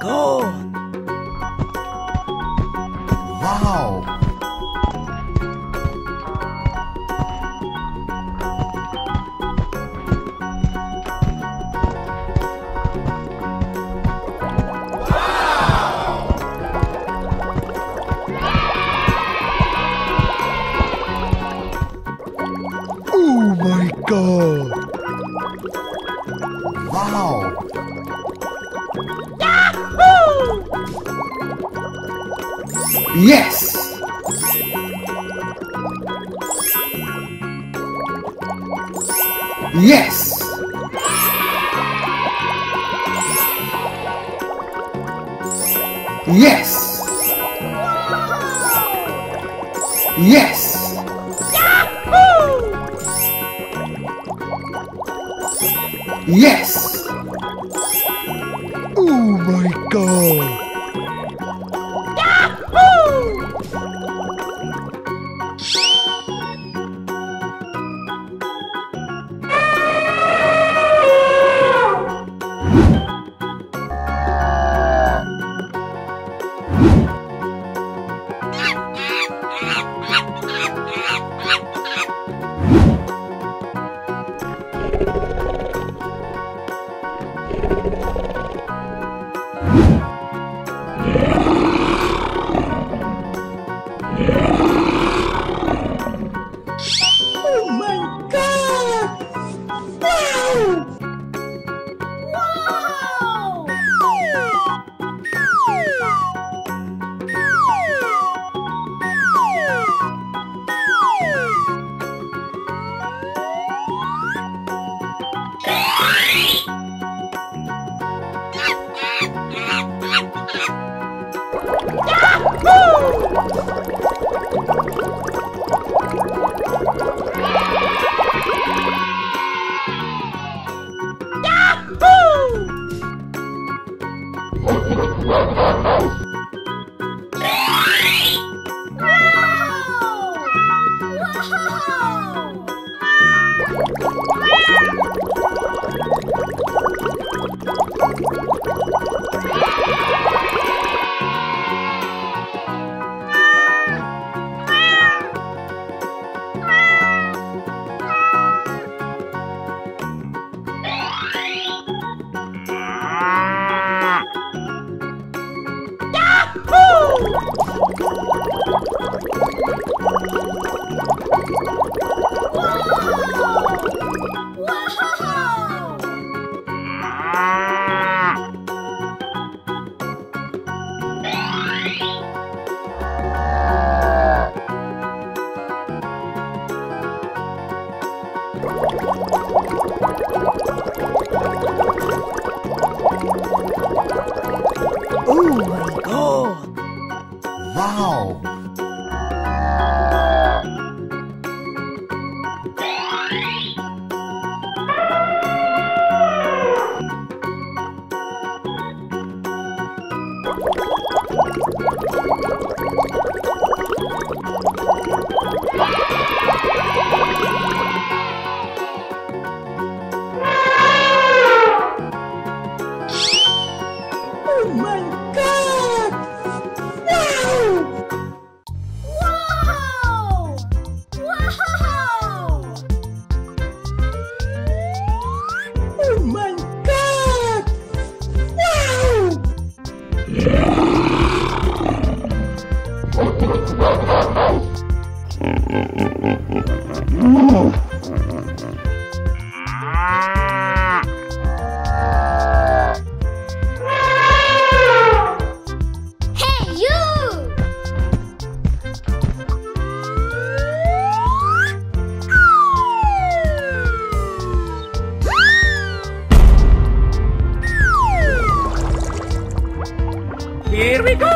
god! Wow! Yes! Yes! Yes! Yes! Yes! Oh my god! Wow! Here we go!